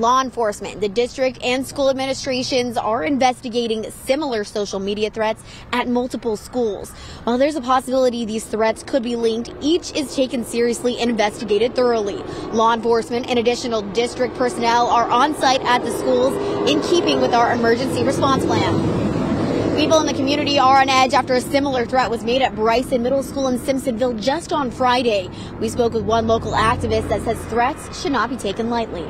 Law enforcement, the district, and school administrations are investigating similar social media threats at multiple schools. While there's a possibility these threats could be linked, each is taken seriously and investigated thoroughly. Law enforcement and additional district personnel are on site at the schools in keeping with our emergency response plan. People in the community are on edge after a similar threat was made at Bryson Middle School in Simpsonville just on Friday. We spoke with one local activist that says threats should not be taken lightly.